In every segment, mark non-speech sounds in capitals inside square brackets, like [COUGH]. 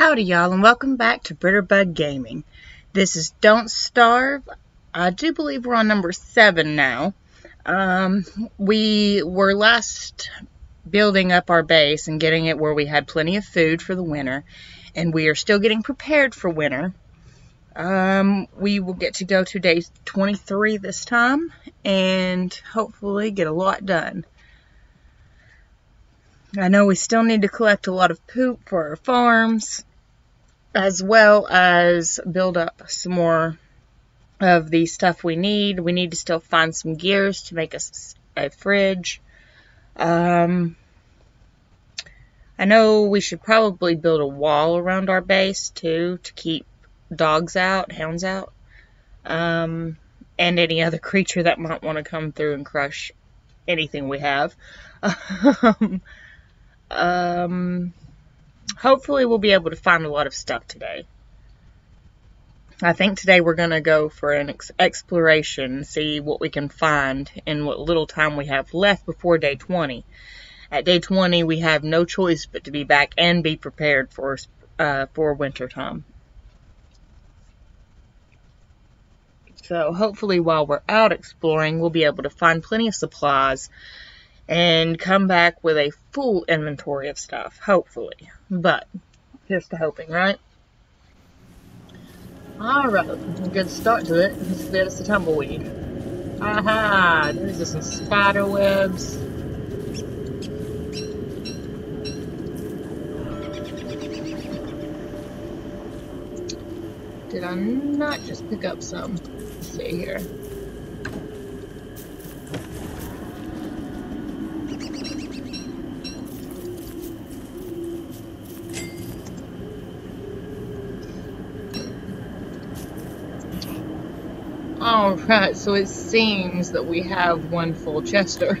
Howdy y'all and welcome back to Britterbug Gaming. This is Don't Starve. I do believe we're on number 7 now. Um, we were last building up our base and getting it where we had plenty of food for the winter. And we are still getting prepared for winter. Um, we will get to go to day 23 this time and hopefully get a lot done. I know we still need to collect a lot of poop for our farms, as well as build up some more of the stuff we need. We need to still find some gears to make us a fridge. Um, I know we should probably build a wall around our base too to keep dogs out, hounds out, um, and any other [LAUGHS] creature that might want to come through and crush anything we have. [LAUGHS] Um, um, hopefully we'll be able to find a lot of stuff today. I think today we're going to go for an ex exploration, see what we can find in what little time we have left before day 20. At day 20, we have no choice but to be back and be prepared for uh, for winter time. So hopefully while we're out exploring, we'll be able to find plenty of supplies and come back with a full inventory of stuff, hopefully. But, here's to hoping, right? Alright, good start to it. Let's get tumbleweed. Aha! There's some spider webs. Did I not just pick up some? Let's see here. Oh, Alright, so it seems that we have one full chester.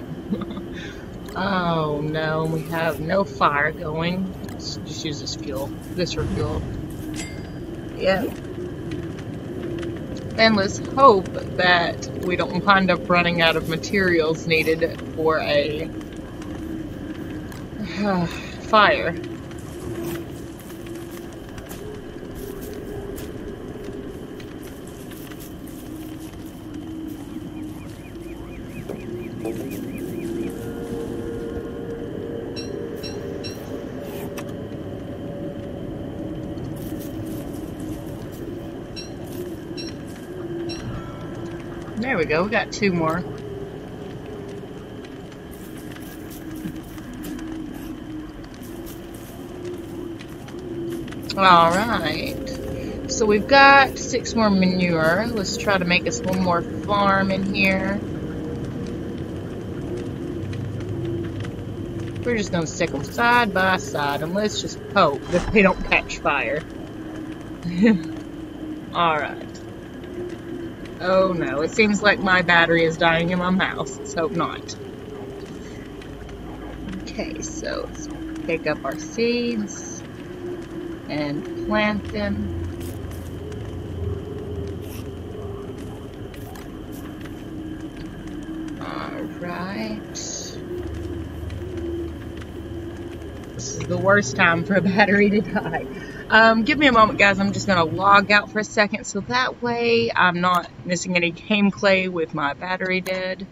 [LAUGHS] oh no, we have no fire going. Let's just use this fuel. This for fuel. Yep. And let's hope that we don't wind up running out of materials needed for a [SIGHS] fire. Go, we got two more. Alright, so we've got six more manure. Let's try to make us one more farm in here. We're just going to stick them side by side and let's just hope that they don't catch fire. [LAUGHS] Alright. Oh no, it seems like my battery is dying in my mouth. Let's hope not. Okay, so let's pick up our seeds and plant them. Alright. This is the worst time for a battery to die. Um, give me a moment, guys. I'm just going to log out for a second so that way I'm not missing any gameplay with my battery dead.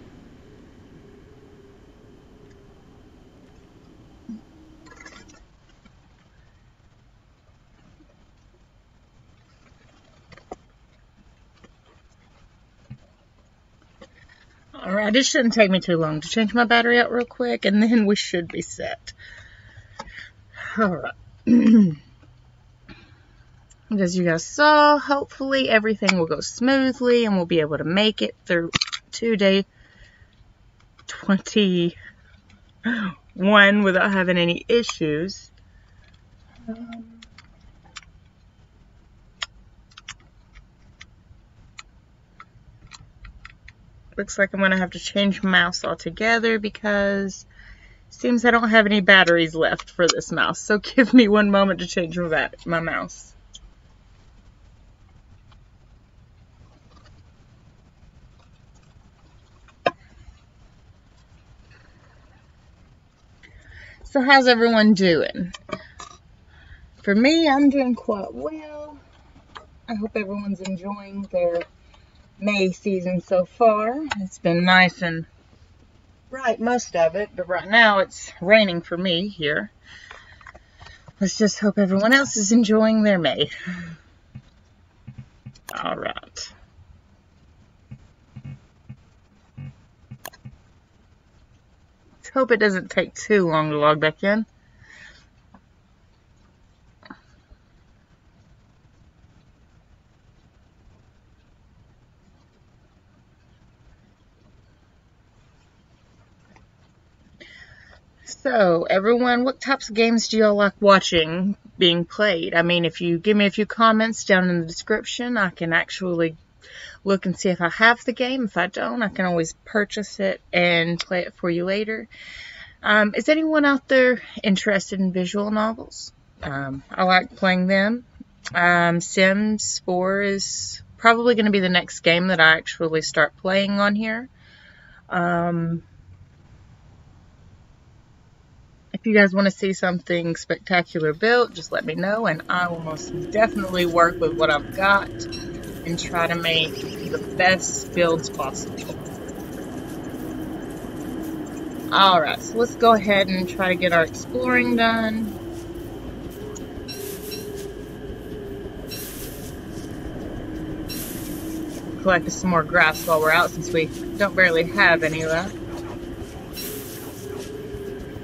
Alright, it shouldn't take me too long to change my battery out real quick, and then we should be set. Alright. [CLEARS THROAT] as you guys saw, hopefully everything will go smoothly and we'll be able to make it through to day 21 without having any issues. Looks like I'm going to have to change mouse altogether because seems I don't have any batteries left for this mouse. So [LAUGHS] give me one moment to change my, my mouse. So how's everyone doing? for me, I'm doing quite well. I hope everyone's enjoying their May season so far. It's been nice and bright most of it, but right now it's raining for me here. Let's just hope everyone else is enjoying their May. All right. Hope it doesn't take too long to log back in. So, everyone, what types of games do y'all like watching being played? I mean, if you give me a few comments down in the description, I can actually look and see if I have the game. If I don't, I can always purchase it and play it for you later. Um, is anyone out there interested in visual novels? Um, I like playing them. Um, Sims 4 is probably going to be the next game that I actually start playing on here. Um, if you guys want to see something spectacular built, just let me know and I will most definitely work with what I've got and try to make the best builds possible. Alright, so let's go ahead and try to get our exploring done. Collect some more grass while we're out since we don't barely have any left.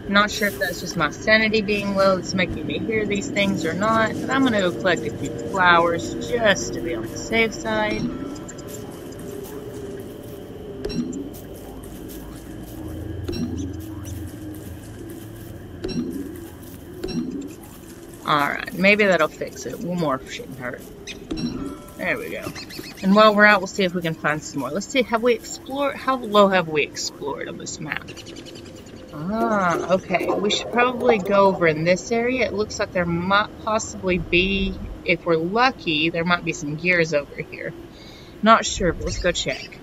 Not sure if that's just my sanity being low that's making me hear these things or not, but I'm to go collect a few flowers just to be on the safe side. Alright, maybe that'll fix it. One more shouldn't hurt. There we go. And while we're out, we'll see if we can find some more. Let's see, have we explored, how low have we explored on this map? Ah, okay. We should probably go over in this area. It looks like there might possibly be, if we're lucky, there might be some gears over here. Not sure, but let's go check.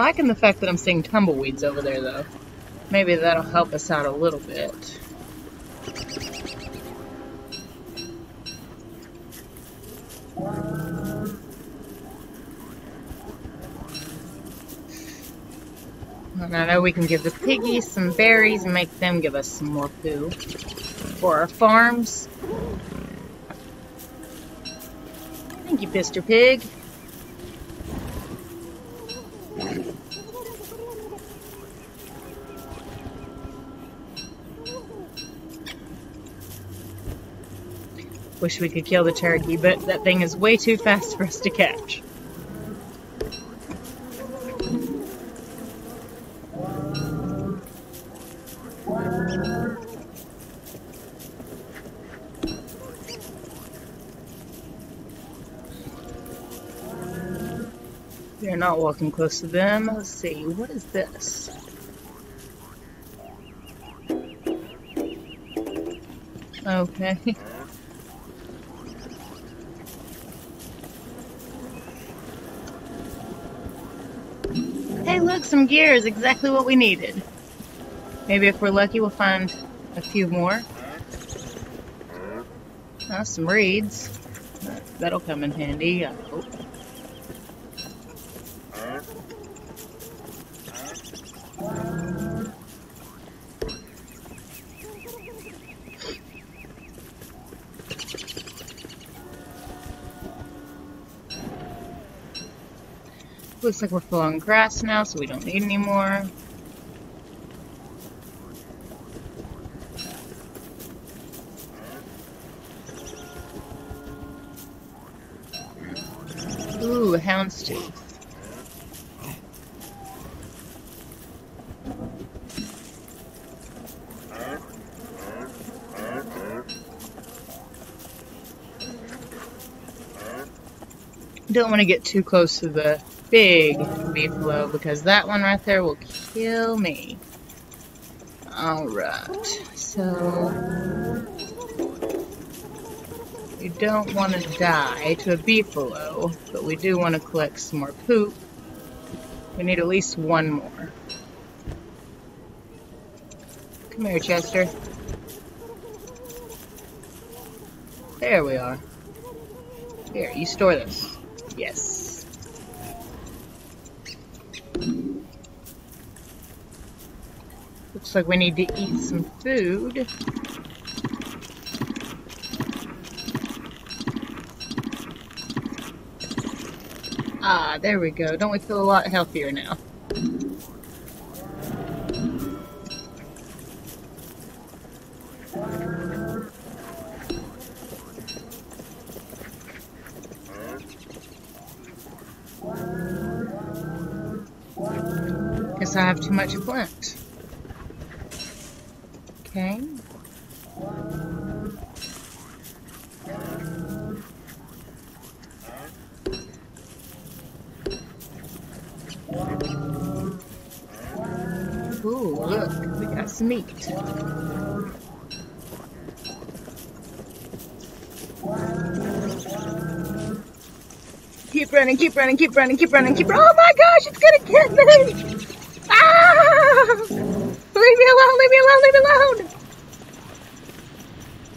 Liking the fact that I'm seeing tumbleweeds over there, though. Maybe that'll help us out a little bit. And I know we can give the piggies some berries and make them give us some more poo for our farms. Thank you, Mr. Pig. Wish we could kill the turkey, but that thing is way too fast for us to catch. They're not walking close to them. Let's see, what is this? Okay. [LAUGHS] Hey, gear is. Exactly what we needed. Maybe if we're lucky, we'll find a few more. Oh, some reeds. That'll come in handy, I hope. Looks like we're full on grass now, so we don't need any more. Ooh, houndstooth. Don't want to get too close to the big beefalo because that one right there will kill me. Alright, so we don't want to die to a beefalo, but we do want to collect some more poop. We need at least one more. Come here, Chester. There we are. Here, you store this. Yes. Looks like we need to eat some food. Ah, there we go. Don't we feel a lot healthier now? Guess I have too much flint. Okay. Ooh, look, we got meat. Keep running, keep running, keep running, keep running, keep running. Oh my gosh, it's gonna get me! Ah! Leave me alone, leave me alone, leave me alone!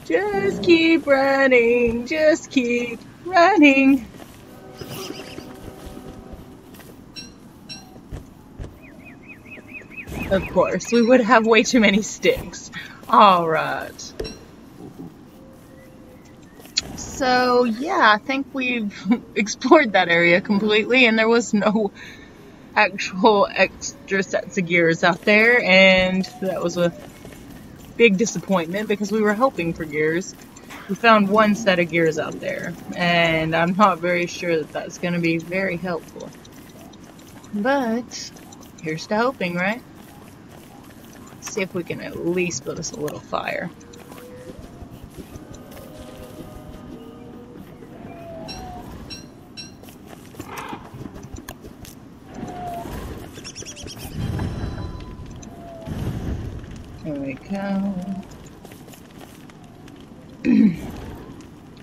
Just keep running, just keep running. Of course, we would have way too many sticks. Alright. So, yeah, I think we've [LAUGHS] explored that area completely, and there was no actual extra sets of gears out there, and that was a big disappointment because we were hoping for gears. We found one set of gears out there, and I'm not very sure that that's going to be very helpful. But, here's to hoping, right? See if we can at least build us a little fire. There we go. [CLEARS THROAT]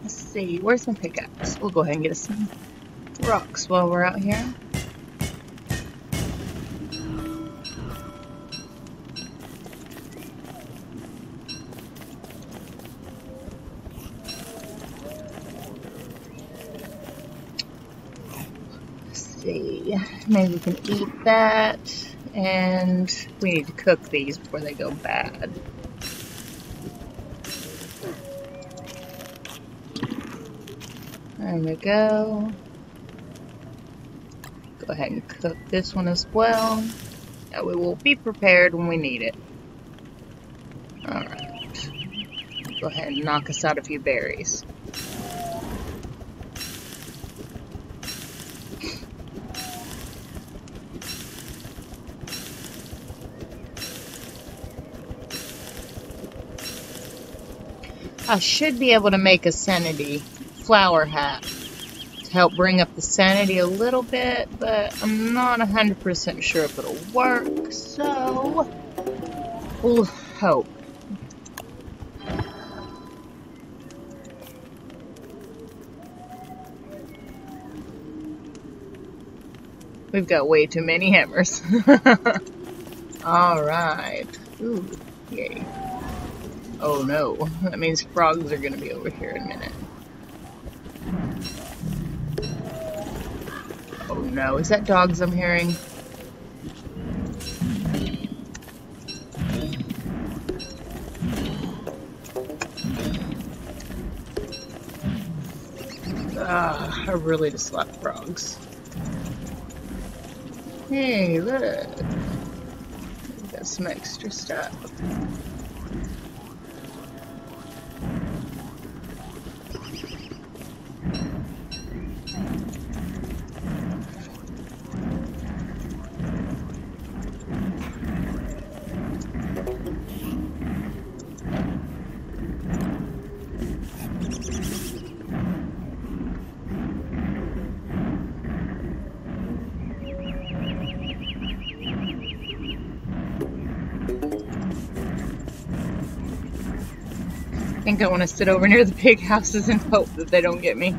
Let's see, where's my pickaxe? We'll go ahead and get us some rocks while we're out here. see. Maybe we can eat that. And we need to cook these before they go bad. There we go. Go ahead and cook this one as well. That we will be prepared when we need it. Alright. Go ahead and knock us out a few berries. I should be able to make a sanity flower hat to help bring up the sanity a little bit, but I'm not 100% sure if it'll work, so we'll hope. We've got way too many hammers. [LAUGHS] Alright. Ooh, yay. Oh no, that means frogs are gonna be over here in a minute. Oh no, is that dogs I'm hearing? Ah, I really dislike frogs. Hey, look. Got some extra stuff. I think I want to sit over near the pig houses and hope that they don't get me.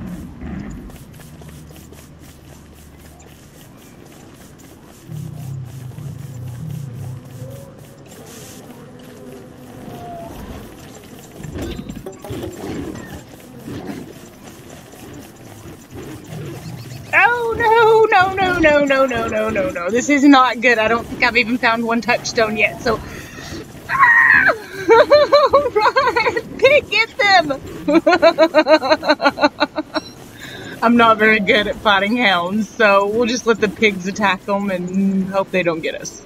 Oh, no, no, no, no, no, no. This is not good. I don't think I've even found one touchstone yet. So, [LAUGHS] ah! run! Get them! [LAUGHS] I'm not very good at fighting hounds, so we'll just let the pigs attack them and hope they don't get us.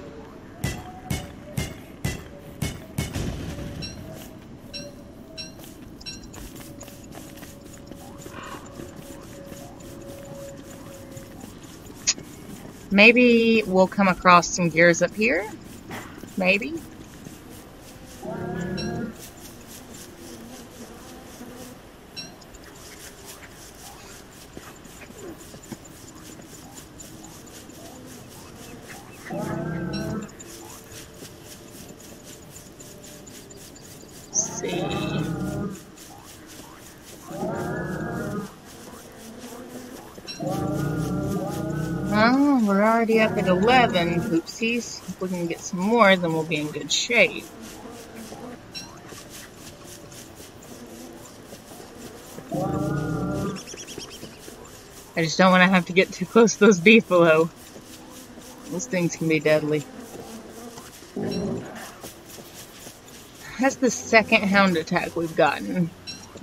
Maybe we'll come across some gears up here. Maybe. Already up at 11 poopsies. If we can get some more, then we'll be in good shape. I just don't want to have to get too close to those beefalo. Those things can be deadly. That's the second hound attack we've gotten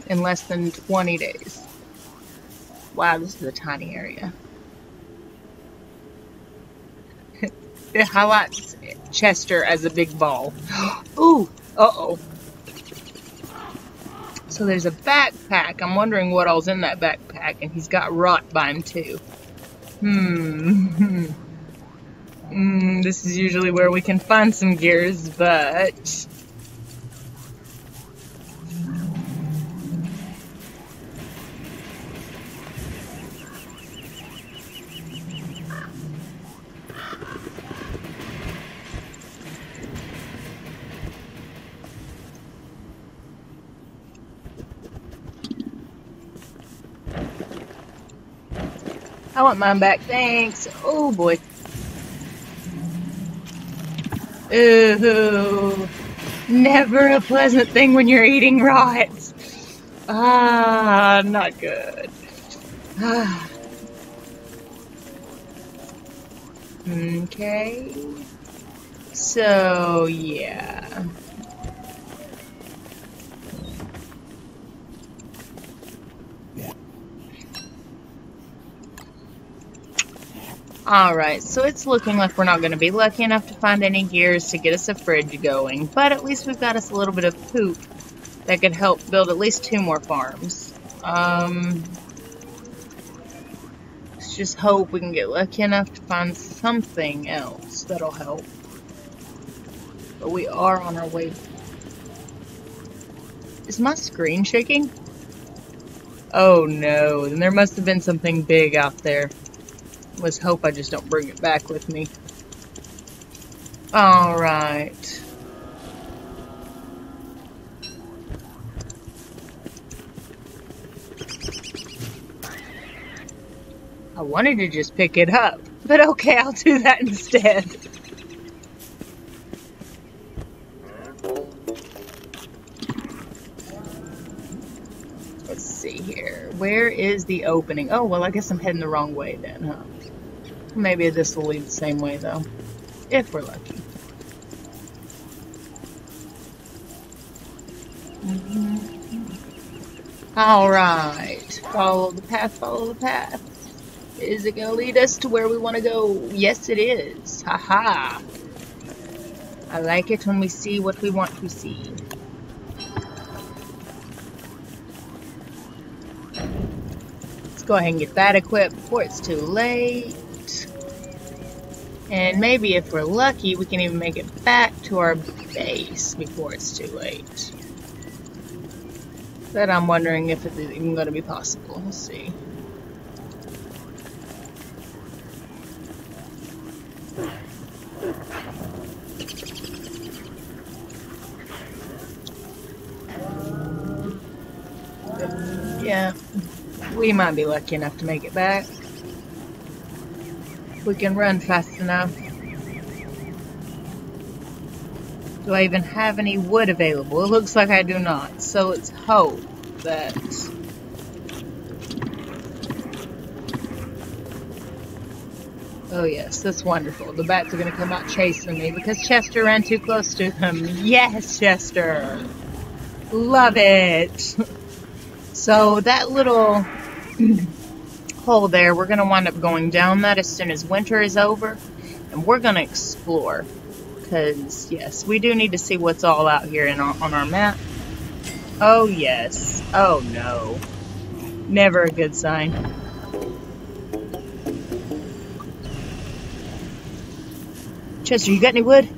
in less than 20 days. Wow, this is a tiny area. Highlights Chester as a big ball. [GASPS] Ooh, uh-oh. So there's a backpack. I'm wondering what all's in that backpack, and he's got rot by him too. Hmm. [LAUGHS] mm, this is usually where we can find some gears, but I want mine back. Thanks. Oh boy. Ooh. Never a pleasant thing when you're eating rots. Ah, not good. Ah. Okay. So, yeah. Alright, so it's looking like we're not going to be lucky enough to find any gears to get us a fridge going, but at least we've got us a little bit of poop that could help build at least two more farms. Um, let's just hope we can get lucky enough to find something else that'll help. But we are on our way. Is my screen shaking? Oh no, then there must have been something big out there. Let's hope I just don't bring it back with me. Alright. I wanted to just pick it up, but okay, I'll do that instead. Let's see here. Where is the opening? Oh, well, I guess I'm heading the wrong way then, huh? Maybe this will lead the same way though, if we're lucky. All right, follow the path, follow the path. Is it gonna lead us to where we want to go? Yes, it is. Haha. -ha. I like it when we see what we want to see. Let's go ahead and get that equipped before it's too late. And maybe if we're lucky, we can even make it back to our base before it's too late. But I'm wondering if it's even going to be possible. We'll see. Yeah, we might be lucky enough to make it back. We can run fast enough. Do I even have any wood available? It looks like I do not. So let's hope that... Oh yes, that's wonderful. The bats are going to come out chasing me because Chester ran too close to them. [LAUGHS] Yes, Chester! Love it! [LAUGHS] So that little [CLEARS THROAT] hole there, we're going to wind up going down that as soon as winter is over. And we're going to explore because yes, we do need to see what's all out here in our, on our map. Oh yes. Oh no. Never a good sign. Chester, you got any wood?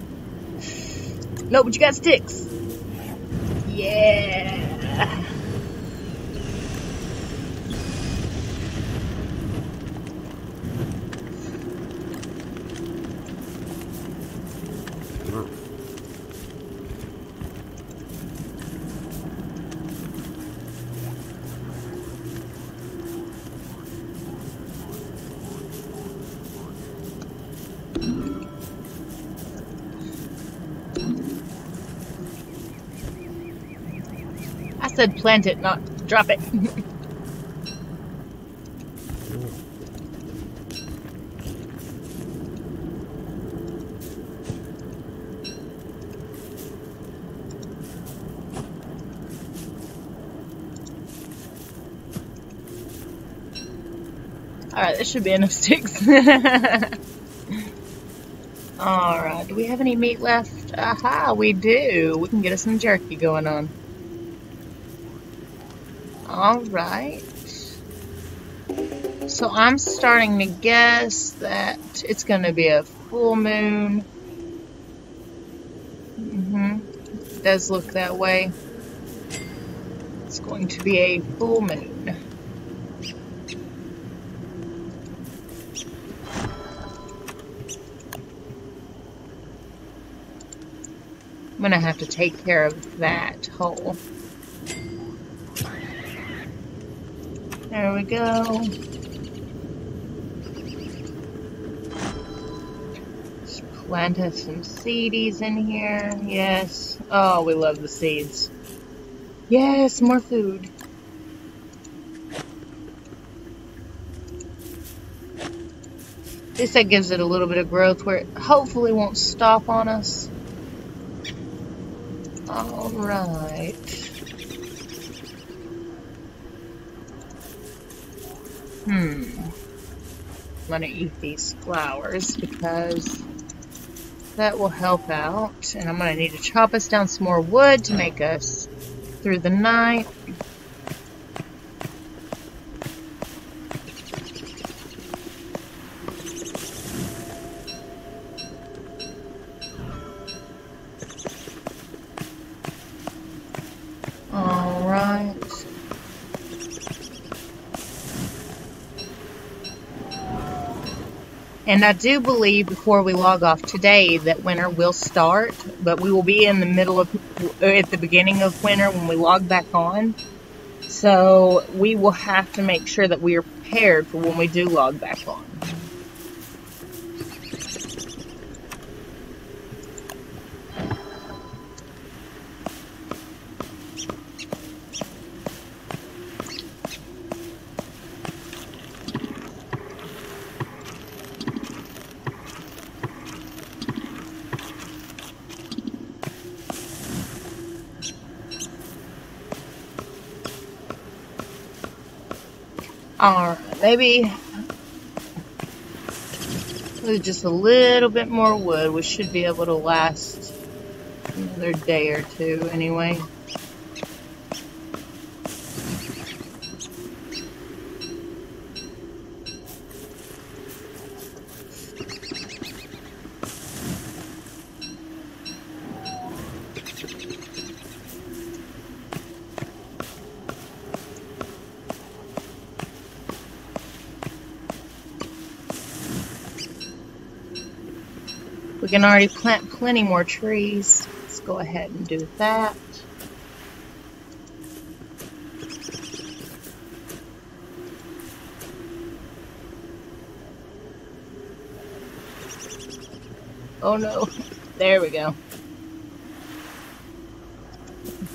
No, but you got sticks. Yeah. Said plant it, not drop it. [LAUGHS] Alright, this should be enough sticks. [LAUGHS] Alright, do we have any meat left? Aha, we do. We can get us some jerky going on. Alright. So I'm starting to guess that it's going to be a full moon. Mm-hmm. It does look that way. It's going to be a full moon. I'm going to have to take care of that hole. There go. Let's plant us some seedies in here. Yes. Oh, we love the seeds. Yes, more food. At least that gives it a little bit of growth where it hopefully won't stop on us. Alright. Hmm. I'm gonna eat these flowers because that will help out. And I'm gonna need to chop us down some more wood to make us through the night. I do believe before we log off today that winter will start, but we will be in the middle of, at the beginning of winter when we log back on. So we will have to make sure that we are prepared for when we do log back on. Alright, maybe with just a little bit more wood, we should be able to last another day or two anyway. can already plant plenty more trees. Let's go ahead and do that. Oh no, [LAUGHS] there we go.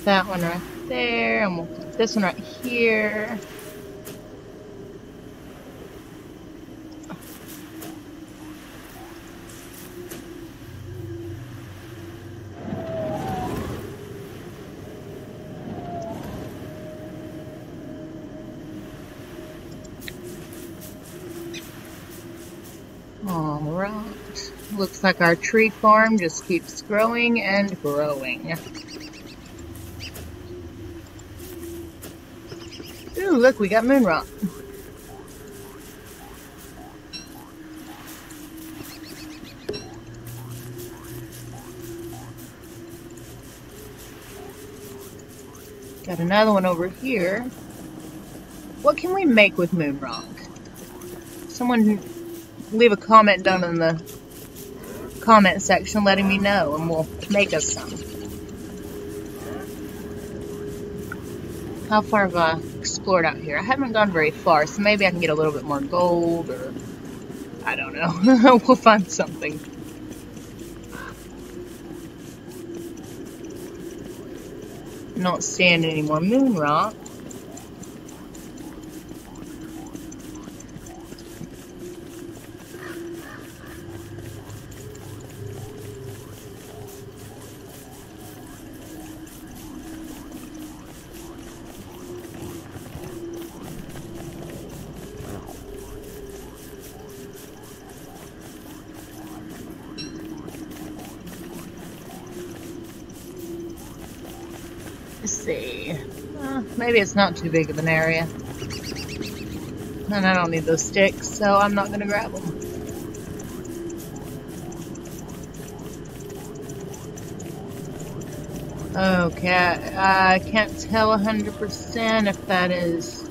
That one right there, and we'll put this one right here. Like our tree farm just keeps growing and growing. Ooh, look, we got moon rock. Got another one over here. What can we make with moon rock? Someone leave a comment down in the comment section letting me know and we'll make us some. How far have I explored out here? I haven't gone very far, so maybe I can get a little bit more gold or I don't know. [LAUGHS] we'll find something. Not seeing any more moon rock. Let's see. Uh, maybe it's not too big of an area. And I don't need those sticks, so I'm not going to grab them. Okay, I can't tell 100% if that is...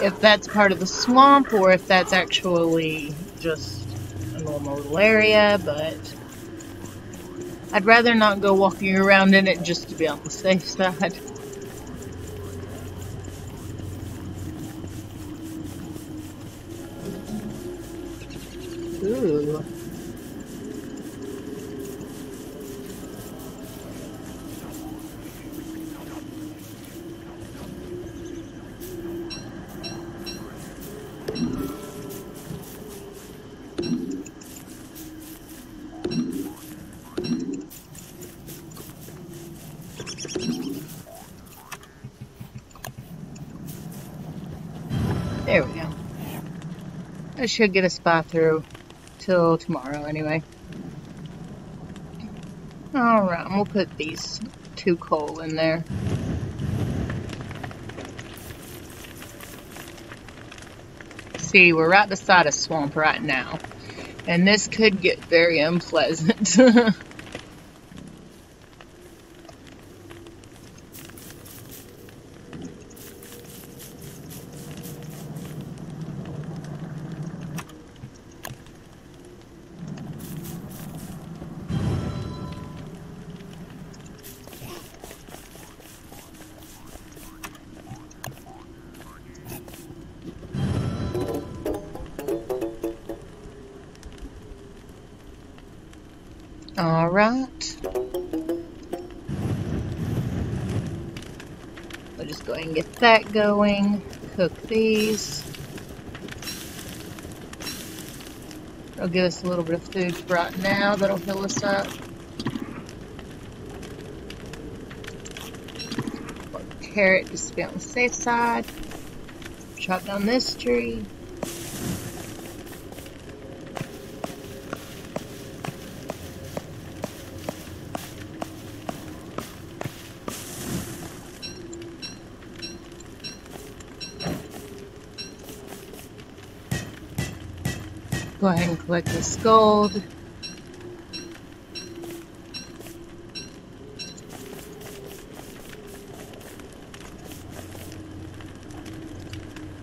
If that's part of the swamp or if that's actually just a normal area, but... I'd rather not go walking around in it just to be on the safe side. Ooh. There we go. That should get a by through till tomorrow anyway. Alright, we'll put these two coal in there. See, we're right beside a swamp right now. And this could get very unpleasant. [LAUGHS] go ahead and get that going. Cook these. It'll give us a little bit of food for right now. That'll fill us up. carrot just to be on the safe side. Chop down this tree. Go ahead and collect this gold.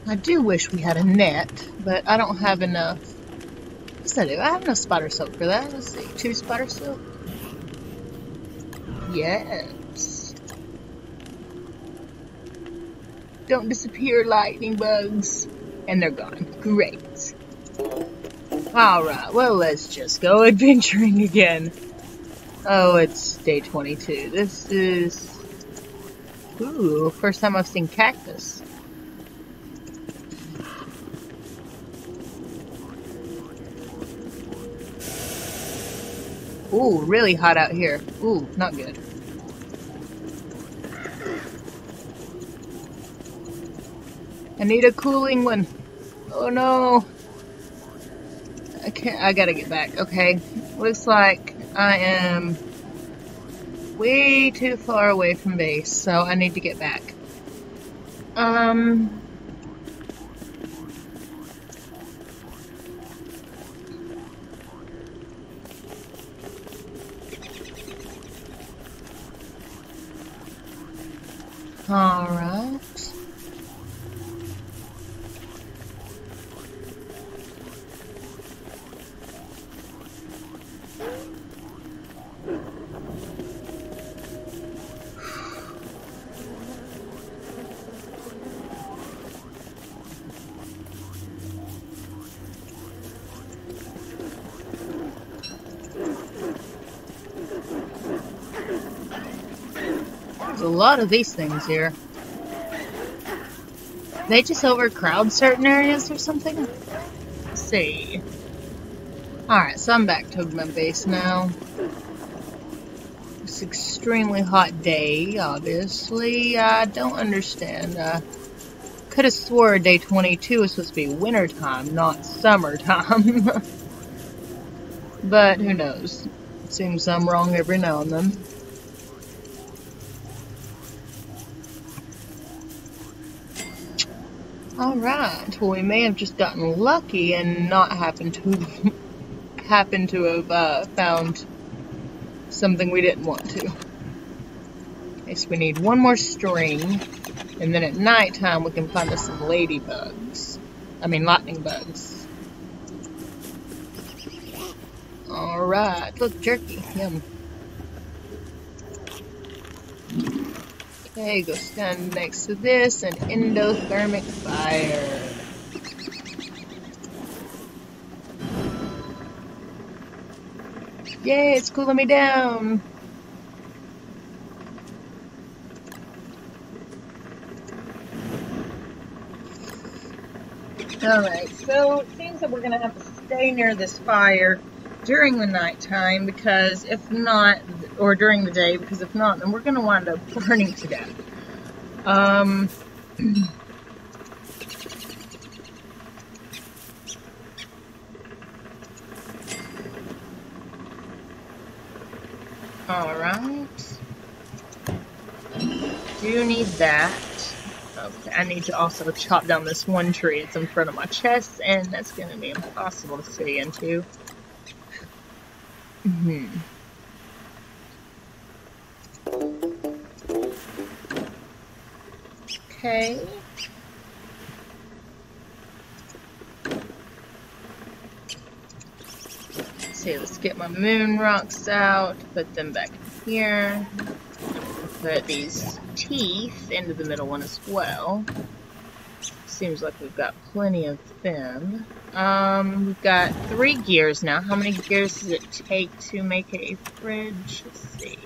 I do wish we had a net, but I don't have enough. Yes, I do. I have enough spider silk for that. Let's see. Two spider silk. Yes. Don't disappear, lightning bugs. And they're gone. Great. Alright, well, let's just go [LAUGHS] adventuring again. Oh, it's day 22. This is... Ooh, first time I've seen cactus. Ooh, really hot out here. Ooh, not good. I need a cooling one. Oh no. I gotta get back. Okay. Looks like I am way too far away from base, so I need to get back. Um, Alright. There's a lot of these things here. They just overcrowd certain areas or something? Let's see. Alright, so I'm back to my base now. It's extremely hot day, obviously. I don't understand. Uh, could have swore day 22 was supposed to be wintertime, not summertime. [LAUGHS] but who knows? Seems I'm wrong every now and then. Alright, well we may have just gotten lucky and not happened to [LAUGHS] happen to have uh, found something we didn't want to. So we need one more string, and then at nighttime we can find us some ladybugs. I mean lightning bugs. Alright, look, jerky, yum. Okay, go stand next to this, an endothermic fire. Yay, it's cooling me down. Alright, so it seems that we're going to have to stay near this fire during the nighttime because if not, or during the day, because if not, then we're going to wind up [LAUGHS] burning to death. Um, [CLEARS THROAT] Alright. Do need that. Okay, I need to also chop down this one tree. It's in front of my chest, and that's going to be impossible to see into. Mm hmm Okay. Let's see, let's get my moon rocks out, put them back here. Put these teeth into the middle one as well. Seems like we've got plenty of them. Um, we've got three gears now. How many gears does it take to make a fridge? Let's see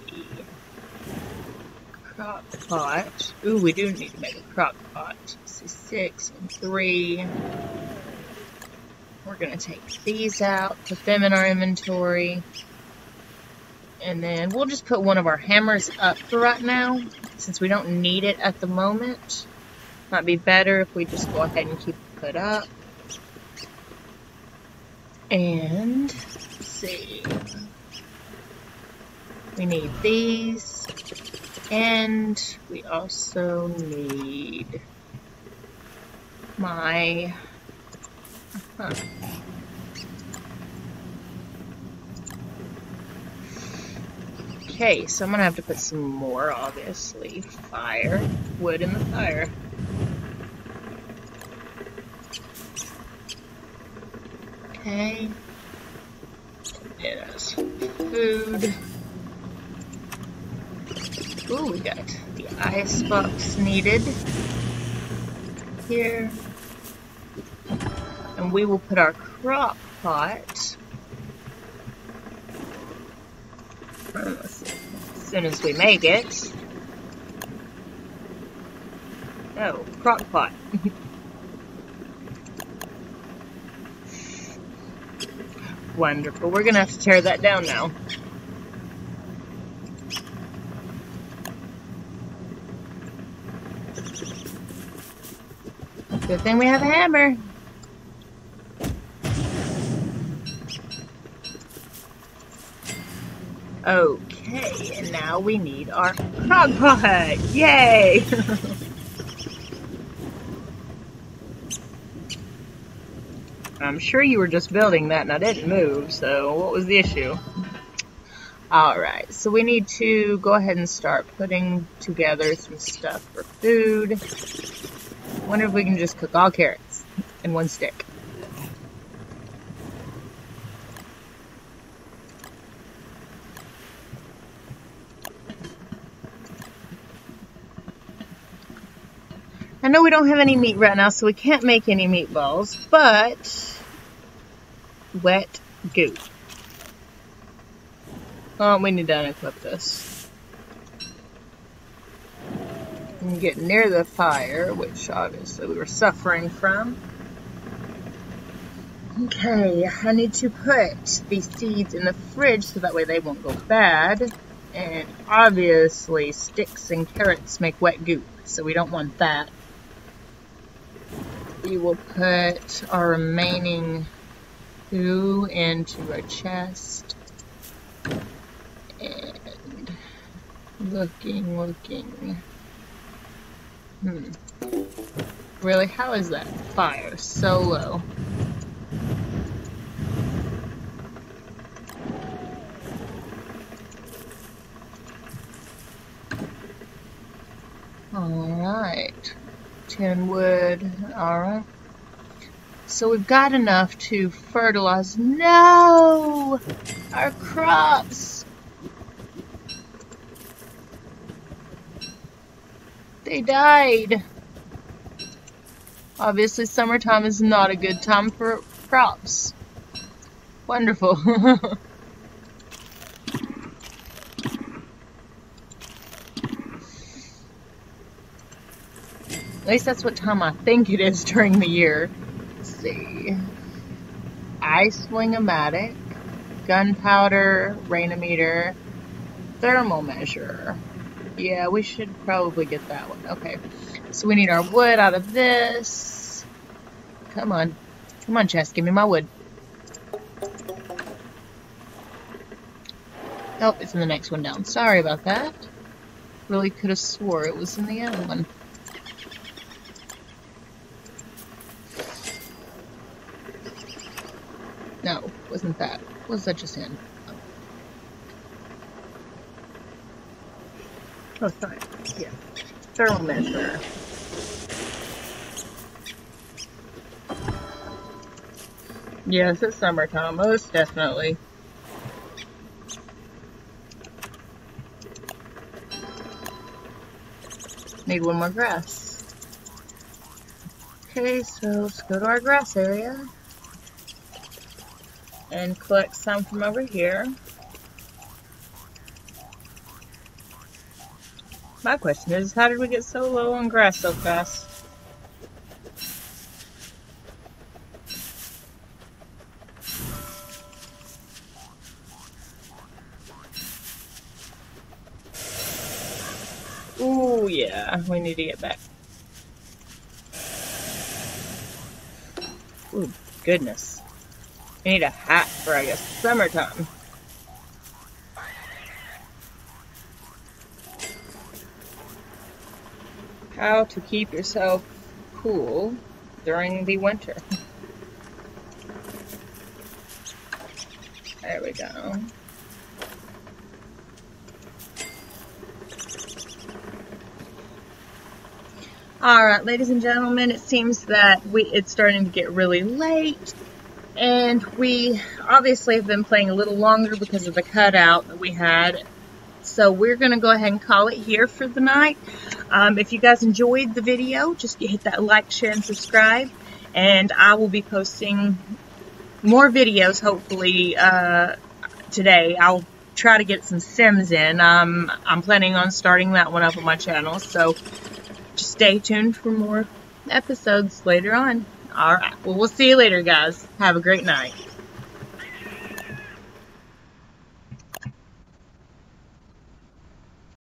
crock pot. Ooh, we do need to make a crock pot. So six and three. We're gonna take these out, put them in our inventory. And then we'll just put one of our hammers up for right now, since we don't need it at the moment. Might be better if we just go ahead and keep it put up. And, see. We need these. And we also need my... Uh -huh. Okay, so I'm gonna have to put some more, obviously. Fire. Wood in the fire. Okay. Yes. Food. Ooh, we got the ice box needed here. And we will put our crock pot. As soon as we make it. Oh, crock pot. [LAUGHS] Wonderful. We're going to have to tear that down now. Good thing we have a hammer. Okay, and now we need our crock pot. Yay! [LAUGHS] I'm sure you were just building that and I didn't move, so what was the issue? Alright, so we need to go ahead and start putting together some stuff for food. Wonder if we can just cook all carrots in one stick. I know we don't have any meat right now, so we can't make any meatballs, but wet goop. Oh, we need to unequip this. And get near the fire, which obviously we were suffering from. Okay, I need to put these seeds in the fridge so that way they won't go bad. And obviously sticks and carrots make wet goop, so we don't want that. We will put our remaining goo into a chest. And looking, looking. Hmm. Really, how is that fire so low? Alright. Ten wood, alright. So we've got enough to fertilize. No! Our crops! They died. Obviously summertime is not a good time for crops. Wonderful. [LAUGHS] At least that's what time I think it is [LAUGHS] during the year. Let's see. Ice Flingomatic, gunpowder, rainometer, thermal measure. Yeah, we should probably get that one. Okay. So we need our wood out of this. Come on. Come on, chest. Give me my wood. Oh, it's in the next one down. Sorry about that. Really could have swore it was in the other one. No, wasn't that. Was that just in? Oh, sorry. Yeah. Thermal measure. Yes, it's summertime, most definitely. Need one more grass. Okay, so let's go to our grass area and collect some from over here. My question is, how did we get so low on grass so fast? Ooh, yeah, we need to get back. Ooh, goodness. I need a hat for, I guess, summertime. How to keep yourself cool during the winter. There we go. Alright, ladies and gentlemen, it seems that we it's starting to get really late and we obviously have been playing a little longer because of the cutout that we had. So we're going to go ahead and call it here for the night. Um, if you guys enjoyed the video, just hit that like, share, and subscribe. And I will be posting more videos, hopefully, uh, today. I'll try to get some Sims in. Um, I'm planning on starting that one up on my channel, so just stay tuned for more episodes later on. Alright, well, we'll see you later, guys. Have a great night.